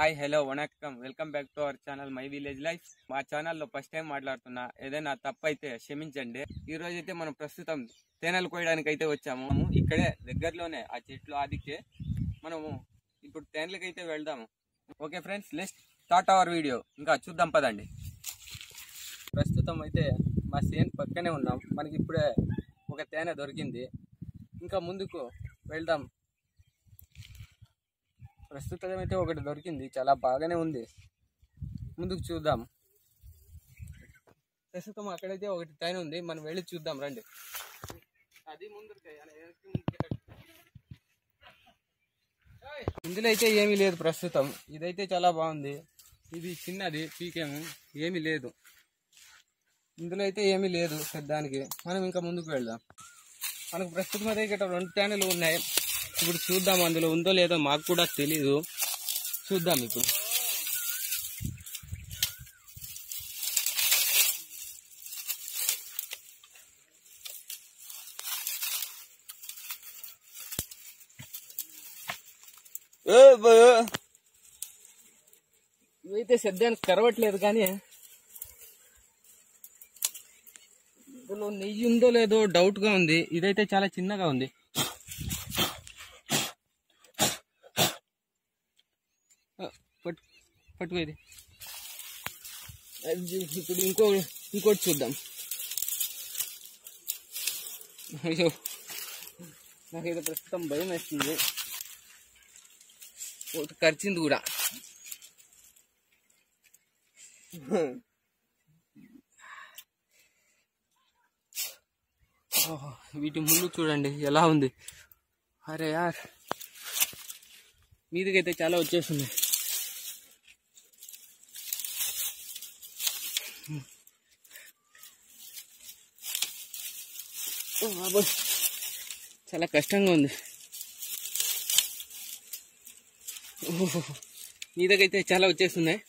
Hi hello vanakkam welcome back to our channel my village life. మా ఛానల్లో first time మాట్లాడుతున్నా. ఏదైనా తప్పు అయితే క్షమించండి. ఈ రోజు అయితే మనం ప్రస్తుతం తేనెలు కోయడానికి అయితే వచ్చాము ఇక్కడే దగ్గరలోనే ఆ చెట్లు ఆదికే మనము ఇప్పుడు తేనెలకైతే వెళ్దాము. ఓకే ఫ్రెండ్స్ లెస్ట్ స్టార్ట్ అవర్ వీడియో ఇంకా చూద్దాం పదండి. ప్రస్తుతం అయితే మా సేన్ పక్కనే ఉన్నాం. మనకి ఇప్పుడే ఒక తేనె దొరికింది. ఇంకా ముందుకు వెళ్దాం. ప్రస్తుతం అయితే ఒకటి దొరికింది. చాలా బాగానే ఉంది. ముందుకు చూద్దాం. ప్రస్తుతం అక్కడైతే ఒకటి టైన్ ఉంది. మనం వెళ్ళి చూద్దాం రండి. అది ముందుకు ఇందులో అయితే ఏమీ లేదు ప్రస్తుతం. ఇదైతే చాలా బాగుంది. ఇది చిన్నది పీకేము. ఏమీ లేదు. ఇందులో అయితే ఏమీ లేదు పెద్దానికి మనం ఇంకా ముందుకు వెళ్దాం. మనకు ప్రస్తుతం అయితే ఇక్కడ రెండు ట్యానులు ఉన్నాయి. ఇప్పుడు చూద్దాం అందులో ఉందో లేదో మాకు కూడా తెలీదు. చూద్దాం ఇప్పుడు. ఇవైతే సద్యానికి కరవట్లేదు కానీ. ఇందులో నెయ్యి ఉందో లేదో డౌట్గా ఉంది. ఇదైతే చాలా చిన్నగా ఉంది ఆ, పట్టు పట్టుకో ఇది అది ఇప్పుడు ఇంకో ఇంకోటి చూద్దాం. అయ్యో నాకైతే ప్రస్తుతం భయం వేస్తుంది. ఖర్చింది కూడా. ఓహో, వీటి ముళ్ళు చూడండి ఎలా ఉంది. అరే యార్ మీదికైతే చాలా వచ్చేస్తుంది బాబోయ్. చాలా కష్టంగా ఉంది. ఓహో, మీదకైతే చాలా వచ్చేస్తున్నాయి.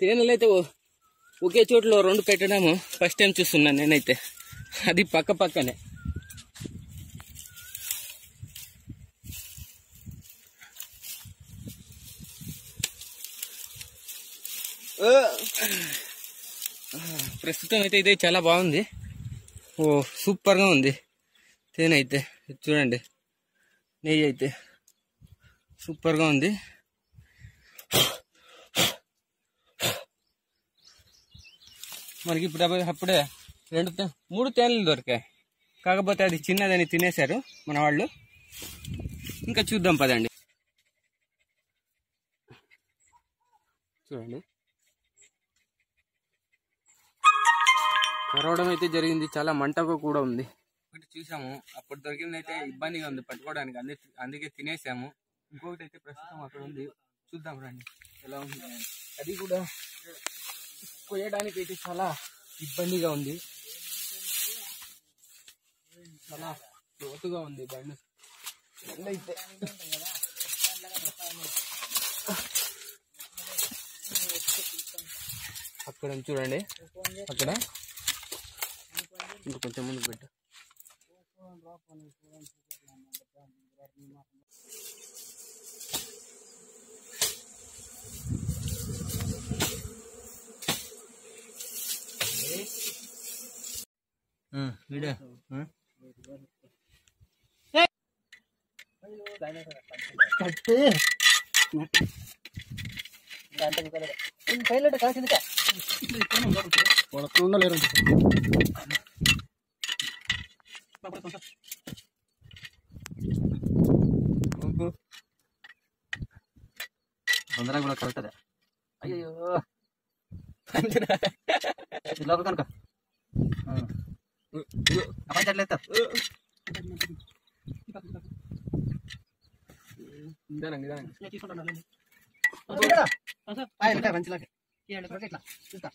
తేనెలు అయితే ఒకే చోట్లో రెండు పెట్టడము ఫస్ట్ టైం చూస్తున్నాను నేనైతే. అది పక్క పక్కనే. Uh. ప్రస్తుతం అయితే ఇదే చాలా బాగుంది. ఓ సూపర్గా ఉంది. తేనె అయితే చూడండి. నెయ్యి అయితే సూపర్గా ఉంది. మనకి ఇప్పుడు అప్పుడే రెండు మూడు తేనెలు దొరికాయి. కాకపోతే అది చిన్నదని తినేశారు మన వాళ్ళు. ఇంకా చూద్దాం పదండి. చూడండి. కరవడం అయితే జరిగింది. చాలా మంటగా కూడా ఉంది. ఒకటి చూసాము. అప్పుడు దొరికింది అయితే ఇబ్బందిగా ఉంది పట్టుకోవడానికి. అందు అందుకే తినేసాము. ఇంకొకటి అయితే ప్రస్తుతం అక్కడ ఉంది. చూద్దాం రండి. ఎలా ఉంది అది కూడా కొయ్యడానికి అయితే చాలా ఇబ్బందిగా ఉంది. చాలా లోతుగా ఉంది బండి. బండి అయితే అక్కడ చూడండి. అక్కడ. ఇంకా కొంచెం ముందుకు పెట్టు. వీడియో తొందరగా కూడా కలుగుతుంది అయ్యో లోపల కనుక అమ్మాయి నిదానం నిదానం. మంచిలాగా చూస్తా.